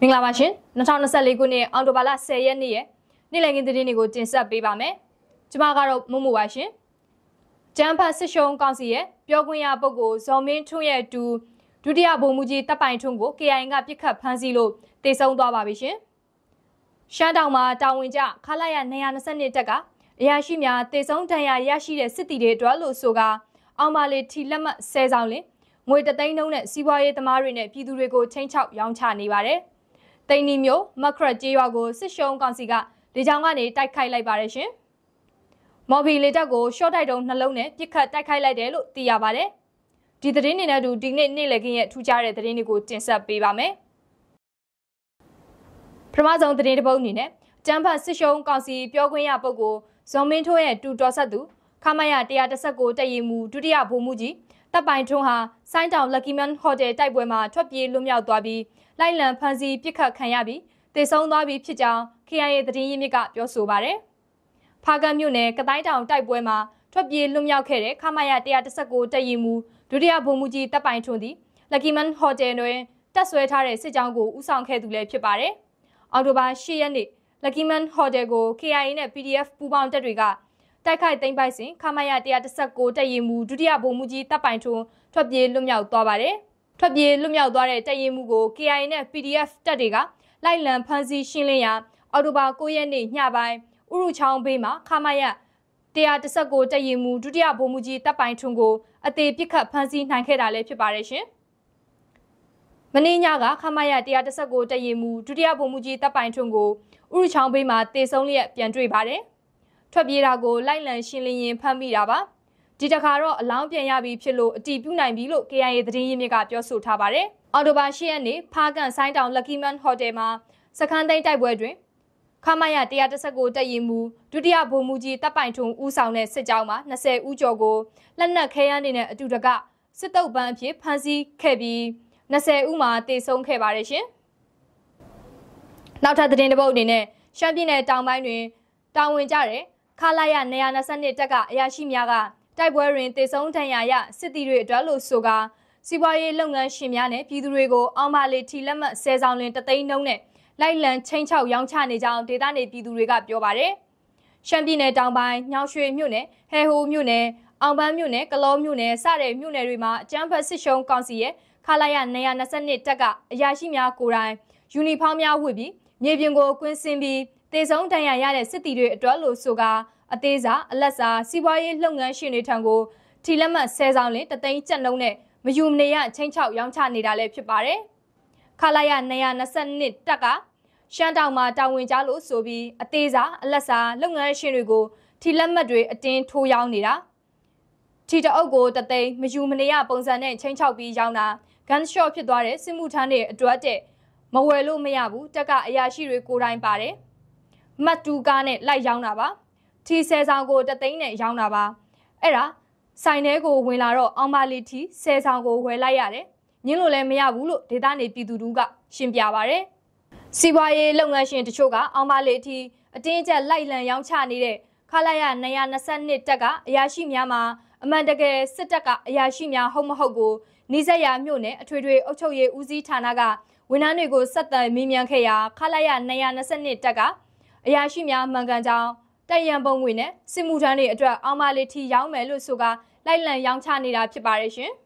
မင်္ဂလာပါရှင်2024ခုနှစ်အောက်တိုဘာလ10ရက်နေ့ရဲ့နေ့လည်ခင်းသတင်းတွေကိုတင်ဆက်ပေးပါမယ်ကျွန်မကတော့မမှုပါရှင်ကျန်းဖတ်စစ်ရှုံးကောင်စီရဲ့ပြောခွင့်ရပုဂ္ဂိုလ်ဇော်မင်းထွန်းရဲ့တူဒုတိယဗိုလ်မှူးကြီးတပ်ပိုင်ထွန်းကို KIA ကပြစ်ခတ်ဖမ်းဆီးလို့တေဆုံးသွားပါပြီရှင်ရှမ်းတောင်မှာတာဝန်ကျခလာရ222တက်ကအရာရှိများတေဆုံးဒဏ်ရာရရှိတဲ့စစ်တီတွေအတွက်လို့ဆိုကအောင်ပါလေထီလက်မှတ်10ဆောင်လင်ငွေတသိန်းလုံးနဲ့စီးပွားရေးသမားတွေနဲ့ပြည်သူတွေကိုချင်းချောက်ရောင်းချနေပါတယ်။ တိန်နီမျိုးမခရကျေးရွာကိုစစ်ရှုံးကောင်စီကလေကြောင်းကနေတိုက်ခိုက်လိုက်ပါတယ်ရှင်။မော်ဘီလေတပ်ကိုရှော့တိုက်တုံးနှလုံးနဲ့ပစ်ခတ်တိုက်ခိုက်လိုက်တယ်လို့သိရပါတယ်။ဒီသတင်းတွေနဲ့အတူဒီနေ့နေ့လည်ခင်းရဲ့ထူးခြားတဲ့သတင်းတွေကိုတင်ဆက်ပေးပါမယ်။ပထမဆုံးသတင်းတစ်ပုဒ်အနေနဲ့ကျန်းဖတ်စစ်ရှုံးကောင်စီပြောခွင့်ရပုဂ္ဂိုလ်ဇွန်မင်းထိုးရဲ့တူတော်ဆက်သူခမရ119တက်ရီမူဒုတိယဗိုလ်မှူးကြီး တပ်ပိုင်ထွန်းဟာဆိုင်းတောင် Lucky Man Hotel တိုက်ပွဲမှာထွက်ပြေးလွတ်မြောက်သွားပြီးလိုက်လံဖမ်းဆီးပစ်ခတ်ခံရပြီးတေဆုံးသွားပြီးဖြစ်ကြောင်း KIA သတင်းရင်းမြစ်ကပြောဆိုပါရယ်။ဖားကန့်မြို့နယ်ကတိုင်းတောင်တိုက်ပွဲမှာထွက်ပြေးလွတ်မြောက်ခဲ့တဲ့ခမရ119တပ်ရင်မူဒုတိယဗိုလ်မှူးကြီးတပ်ပိုင်ထွန်းသည် Lucky Man Hotel တွင်တက်ဆွဲထားတဲ့စစ်ကြောင်းကိုဦးဆောင်ခဲ့သူလည်းဖြစ်ပါတယ်။အော်တိုဘာ10ရက်နေ့ Lucky Man Hotel ကို KIA နဲ့ PDF ပူးပေါင်းတပ်တွေက တိုက်ခိုက်သိမ်းပိုက်စဉ်ခမရ119တပ်ရင်မူဒုတိယဗိုလ်မှူးကြီးတပ်ပိုင်ထွန်းထွက်ပြေးလွတ်မြောက်သွားပါတယ်။ထွက်ပြေးလွတ်မြောက်သွားတဲ့တပ်ရင်းမှုကို KIA နဲ့ PDF တပ်တွေကလိုက်လံဖမ်းဆီးရှင်းလင်းရာအော်တိုဘာ9ရက်နေ့ညပိုင်းဥရုချောင်းဘေးမှာခမရ119တပ်ရင်းမှုဒုတိယဗိုလ်မှူးကြီးတပ်ပိုင်ထွန်းကိုအသေးပစ်ခတ်ဖမ်းဆီးနိုင်ခဲ့တာလည်းဖြစ်ပါတယ်ရှင်။မင်းညကခမရ119တပ်ရင်းမှုဒုတိယဗိုလ်မှူးကြီးတပ်ပိုင်ထွန်းကိုဥရုချောင်းဘေးမှာတေဆုံးလျက်ပြန်တွေ့ပါတယ်။ ထွက်ပြေးတာကိုလိုက်လံရှင်းလင်းရင်ဖမ်းမိတာပါ။ဒီတခါတော့အလောင်းပြန်ရပြီဖြစ်လို့အတီးပြုနိုင်ပြီလို့ KIA သတင်းရင်းမြစ်ကပြောဆိုထားပါတယ်။အော်တိုဘာ၈ရက်နေ့ဖားကန်ဆိုင်းတောင် Lucky Man Hotel မှာစခန်းသိမ်းတိုက်ပွဲတွင်ခမရ119တက်ရင်မူဒုတိယဗိုလ်မှူးကြီးတပ်ပိုင်ထုံဦးဆောင်တဲ့စစ်ကြောင်းမှာ20ဦးကျော်ကိုလက်နက်ခဲယမ်းတွေနဲ့အတူတကစစ်တုပ်ပန်းအဖြစ်ဖမ်းဆီးခဲ့ပြီး20ဦးမှာတေဆုံးခဲ့ပါတယ်ရှင်။နောက်ထပ်သတင်းတစ်ပုဒ်အနေနဲ့ရှမ်းပြည်နယ်တောင်ပိုင်းတွင်တာဝန်ကျတဲ့ ခလာရ122တက်ကအရာရှိများကတိုက်ပွဲတွင်တေဆုံးဒဏ်ရာရစစ်တီတွေအတွက်လို့ဆိုကာစီးပွားရေးလုပ်ငန်းရှင်များနဲ့ပြည်သူတွေကိုအောင်ပါလေထီလက်မှတ်ဆယ်ဆောင်လင်တသိန်းနှုန်းနဲ့လိုက်လံချင်းချောက်ရောင်းချနေကြောင်းဒေသနေပြည်သူတွေကပြောပါတယ်။ရှမ်းပြည်နယ်တောင်ပိုင်းညောင်ရွှေမြို့နယ်ဟဲဟိုမြို့နယ်အောင်ပန်းမြို့နယ်ကလောမြို့နယ်စတဲ့မြို့နယ်တွေမှာအကြမ်းဖက်စစ်ရှုံးကောင်စီရဲ့ခလာရ222တက်ကအရာရှိများကိုယ်တိုင်ယူနီဖောင်းများဝတ်ပြီးမြေပြင်ကိုကွင်းဆင်းပြီး တေဆုံးဒဏ်ရာရတဲ့စစ်တီတွေအတွက်လို့ဆိုကာအသေးစားအလက်စားစီးပွားရေးလုပ်ငန်းရှင်တွေထံကိုထီလက်မှတ်ဆဲဆောင်လင်တသိန်းကျပ်နှုန်းနဲ့မယူမနေရချင်းချောက်ရောင်းချနေတာလည်းဖြစ်ပါတယ်။ခလာရ222တက်ကရှမ်းတောင်မှာတာဝန်ကြားလို့ဆိုပြီးအသေးစားအလက်စားလုပ်ငန်းရှင်တွေကိုထီလက်မှတ်တွေအတင်းထိုးရောင်းနေတာထီတအုပ်ကိုတသိန်းမယူမနေရပုံစံနဲ့ချင်းချောက်ပြီးရောင်းတာဂန်ရှော့ဖြစ်သွားတဲ့စစ်မှုထမ်းတွေအတွက်တဲ့မဝယ်လို့မရဘူးတက်ကအရာရှိတွေကိုယ်တိုင်ပါတယ် မတ်တူကားနဲ့လိုက်ရောင်းတာပါထီဆယ်ဆောင်ကိုတသိန်းနဲ့ရောင်းတာပါအဲ့ဒါဆိုင်ထဲကိုဝင်လာတော့အောင်ပါလီထီဆယ်ဆောင်ကိုဝယ်လိုက်ရတယ်ညင်းလို့လည်းမရဘူးလို့ဒေသနေပြည်သူတို့ကရှင်းပြပါဗျ။စီးပွားရေးလုပ်ငန်းရှင်တချို့ကအောင်ပါလီထီအတင်းကျပ်လိုက်လံရောင်းချနေတဲ့ခလာရ222တက်ကအရာရှိများမှာအမှန်တကယ်စစ်တပ်ကအရာရှိများဟုတ်မဟုတ်ကိုနေဆက်ရမြို့နယ်အထွေထွေအုပ်ချုပ်ရေးဦးစီးဌာနကဝန်ထမ်းတွေကိုဆက်သွယ်မေးမြန်းခဲ့ရာခလာရ222တက်က အရာရှိများမှန်ကန်ကြောင်းတက်ရန်ပုံငွေနဲ့စစ်မှုထမ်းတွေအတွက်အောင်မလေးထီရောင်းမယ်လို့ဆိုကလိုက်လံရောင်းချနေတာဖြစ်ပါတယ်ရှင်။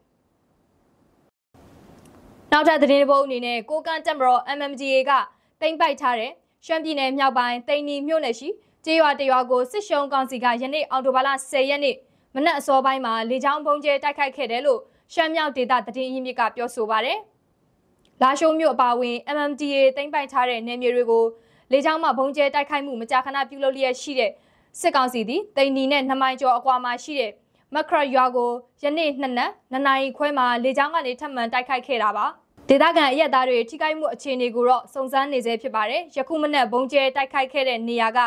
နောက်ထပ်သတင်းပုံအနေနဲ့ကိုကန့်တက်မတော် MMGA ကတင်ပိုက်ထားတဲ့ရှမ်းပြည်နယ်မြောက်ပိုင်းတိန်နီမြို့နယ်ရှိကျေးရွာတရွာကိုစစ်ရှုံးကောင်စီကယနေ့အောက်တိုဘာလ10ရက်နေ့မနက်အစောပိုင်းမှာလေကြောင်းပုံကျဲတိုက်ခိုက်ခဲ့တယ်လို့ရှမ်းမြောက်ဒေသသတင်းရင်းမြစ်ကပြောဆိုပါရယ်။လာရှိုးမြို့အပါအဝင် MMDA တင်ပိုက်ထားတဲ့နယ်မြေတွေကို လေကြောင်းမှဘုံကျဲတိုက်ခိုက်မှုမကြာခဏပြုလုပ်လျက်ရှိတဲ့စစ်ကောင်စီသည်တိန်နီနဲ့နှမိုင်ကျော်အကွာမှာရှိတဲ့မခရရွာကိုယနေ့နှစ်နက်နနအီခွဲမှာလေကြောင်းကနေထပ်မံတိုက်ခိုက်ခဲ့တာပါဒေသခံအရက်သားတွေထိခိုက်မှုအခြေအနေကိုတော့စုံစမ်းနေဆဲဖြစ်ပါတယ်ယခုမနက်ဘုံကျဲတိုက်ခိုက်ခဲ့တဲ့နေရာက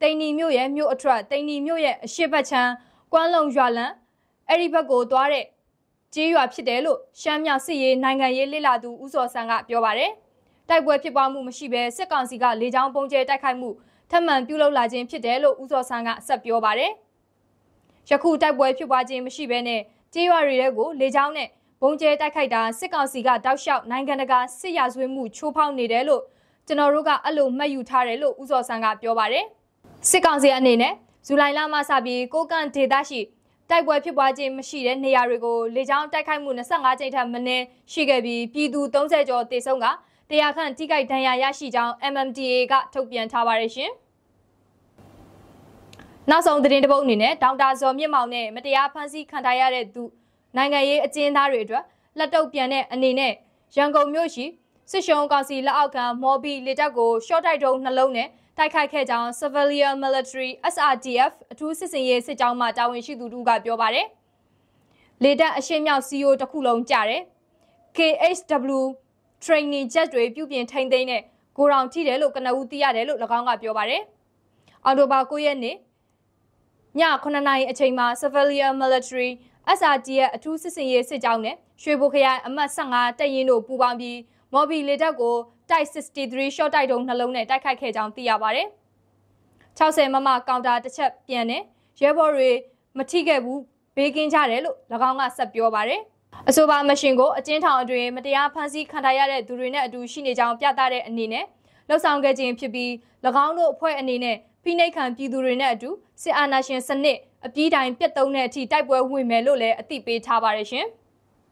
တိန်နီမြို့ရဲ့မြို့အထက်တိန်နီမြို့ရဲ့အရှိတ်ဘက်ချမ်းကွမ်းလုံရွာလန်အဲ့ဒီဘက်ကိုသွားတဲ့ကျေးရွာဖြစ်တယ်လို့ရှမ်းမြောက်စစ်ရေးနိုင်ငံရေးလှစ်လာသူဦးစောဆန်းကပြောပါတယ် တိုက်ပွဲဖြစ်ပွားမှုမရှိဘဲစစ်ကောင်စီကလေကြောင်းပုံကျဲတိုက်ခိုက်မှုထပ်မံပြုလုပ်လာခြင်းဖြစ်တယ်လို့ဦးစောဆန်းကဆက်ပြောပါတယ်။ယခုတိုက်ပွဲဖြစ်ပွားခြင်းမရှိဘဲနဲ့ကြေးရွာတွေထဲကိုလေကြောင်းနဲ့ဘုံကျဲတိုက်ခိုက်တာစစ်ကောင်စီကတောက်လျှောက်နိုင်ငံတကာစစ်ရာဇဝတ်မှုချိုးဖောက်နေတယ်လို့ကျွန်တော်တို့ကအဲ့လိုမှတ်ယူထားတယ်လို့ဦးစော်ဆန်းကပြောပါတယ်စစ်ကောင်စီအနေနဲ့ဇူလိုင်လမှစပြီးကိုကန့်ဒေသရှိတိုက်ပွဲဖြစ်ပွားခြင်းမရှိတဲ့နေရာတွေကိုလေကြောင်းတိုက်ခိုက်မှု25ကြိမ်ထက်မနည်းရှိခဲ့ပြီးပြည်သူ30ကျော်တေဆုံးက တရားခန့်ထိခိုက်ဒဏ်ရာရရှိကြောင်း MMDA ကထုတ်ပြန်ထားပါတယ်ရှင်။နောက်ဆုံးသတင်းတစ်ပုဒ်အနေနဲ့ဒေါက်တာဇော်မြင့်မောင်နဲ့မတရားဖမ်းဆီးခံထားရတဲ့သူနိုင်ငံရေးအကျဉ်းသားတွေအတွက်လက်တုပ်ပြန်တဲ့အနေနဲ့ရန်ကုန်မြို့ရှိစစ်ရှုံးကောင်စီလက်အောက်ကမော်ဘီလေတပ်ကိုရှော့တိုက်တုံးနှလုံးနဲ့တိုက်ခိုက်ခဲ့ကြောင်း Civilian Military SRDF အထူးစစ်စင်ရေးစစ်ကြောင်းမှတာဝန်ရှိသူတို့ကပြောပါတယ်။လေတပ်အရှေ့မြောက် CEO တစ်ခုလုံးကြတယ်။ KHW training jet တွေပြုပြင်ထိန်းသိမ်းတဲ့ကိုရောင်ထိတယ်လို့ကနဦးသိရတယ်လို့၎င်းကပြောပါတယ်။အော်တိုဘာ9ရက်နေ့ည9နာရီအချိန်မှာ Civilian Military SRT ရဲ့အထူးစစ်စင်ရေးစစ်ကြောင်းနဲ့ရွှေဘိုခရိုင်အမှတ်15တပ်ရင်းတို့ပူးပေါင်းပြီးမော်ဘီလေတပ်ကိုတိုက်63 short တိုက်တုံးနှလုံးနဲ့တိုက်ခိုက်ခဲ့ကြောင်းသိရပါတယ်။60မမကောင်တာတစ်ချက်ပြန်တဲ့ရဲဘော်တွေမထိခဲ့ဘူးဘေးကင်းကြတယ်လို့၎င်းကဆက်ပြောပါတယ်။ အဆိုပါမရှင်ကိုအကျဉ်းထောင်အတွင်းမတရားဖမ်းဆီးခံထားရတဲ့သူတွေနဲ့အတူရှိနေကြောင်းပြသတဲ့အနေနဲ့လှုပ်ဆောင်ခဲ့ခြင်းဖြစ်ပြီး၎င်းတို့အဖွဲ့အနေနဲ့ဖိနှိပ်ခံပြည်သူတွေနဲ့အတူစစ်အာဏာရှင်စနစ်အပြီးတိုင်ပြတ်သုံးတဲ့အထိတိုက်ပွဲဝင်မယ်လို့လည်းအသိပေးထားပါတယ်ရှင်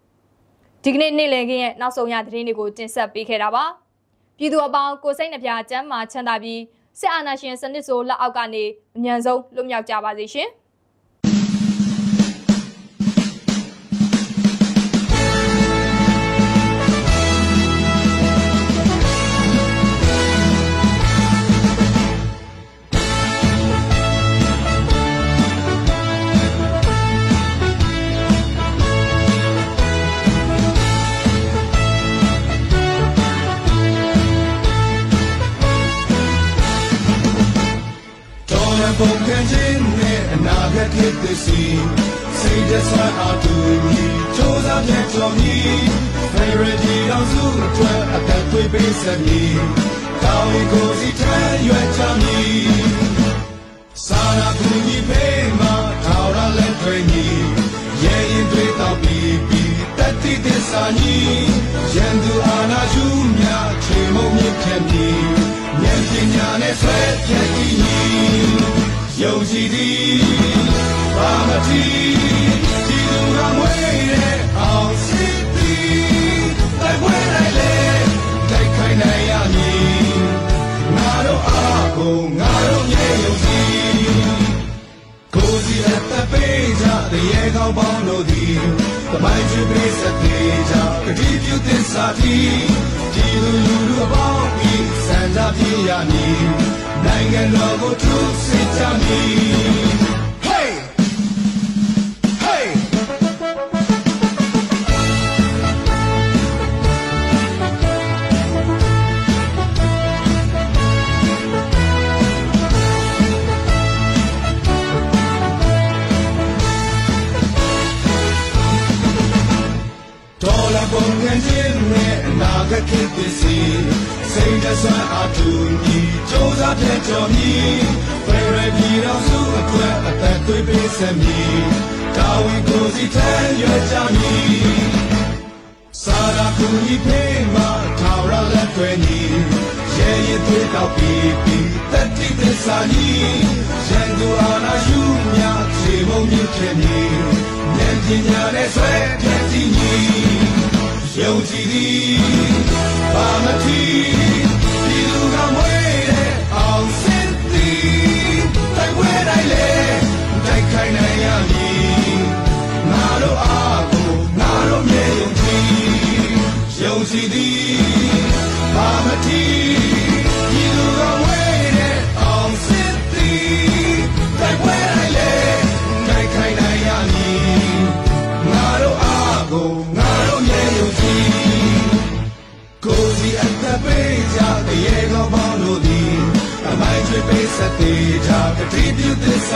။ဒီကနေ့နေ့လည်ခင်းရဲ့နောက်ဆုံးရသတင်းတွေကိုတင်ဆက်ပေးခဲ့တာပါ။ပြည်သူအပေါင်းကိုစိတ်နှပြကျန်းမာချမ်းသာပြီးစစ်အာဏာရှင်စနစ်ဆိုလက်အောက်ကနေအမြန်ဆုံးလွတ်မြောက်ကြပါစေရှင်။ တ်ဖြစ်သည်စီစိတ်တဆွမ်းအားတူညီစူးစမ်းတဲ့ကြော်မီဖေရဒီအောင်စုအတွက်အသက်သွေးပေးစမည်ကောင်းရီကိုစီထမ်းရွက်ချမည်စာနာကူညီပေးမှာထောက်ရလက်တွေညီရဲ့ရင်တွေတော့ပြီးပြီးတတိသစ္စာညီရန်သူအာနာယူမြချေမုံမြင့်ဖြတ်မည်ဉာဏ်ပညာနဲ့ဆွဲဖြတ်တည်ယုံကြည်သည်ဘာမတိဒီလူကမွေးတဲ့အောင်စစ်သည်တိုက်ပွဲလိုက်လေတိုက်ခိုင်းနိုင်ရမည်ငါတို့အားကိုငါတို့မြေယုံကြည်ကိုစီအသက်ပေး ကြတဲ့ရေကောင်းပေါင်းတို့သည်တမိုင်းချွေးပေးစတဲ့ကြကတိပြုသစ္စာတီဒီလူလူတို့အပေါင်းဤစံကြပြရမည်နိုင်ငံတော်ကိုထုစစ်ကြမည် ပုံခံခြင်းနဲ့အနာဂတ်ဖြစ်သည်စီစိတ်တဆွမ်းအတူညီစူးစမ်းတဲ့ကြော်မီဖရယ်ပြည်တော်စုအတွက်အသက်သွေးပေးစမည်တာဝန်ကိုစီထမ်းရွက်ကြမည်စာရာကူညီပေးမှာထာဝရလက်တွေညီရဲရင်သွေးတော့ပြီးပြီးတတိသစ္စာညီရန်သူအာနာယူမြခြေမုံမြင့်ခဲ့မည်ဉာဏ်ပညာနဲ့ဆွဲဖြတ်တည်ညီ ယုံကြည်သည်ဘာမထီ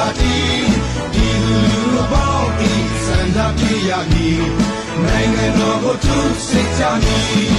ပြုသစ္စာတီဒီလူလူပေါင်းဤစန္ဒပြရမည်နိုင်ငံတော်ကိုထုစစ်ကြမည် Hey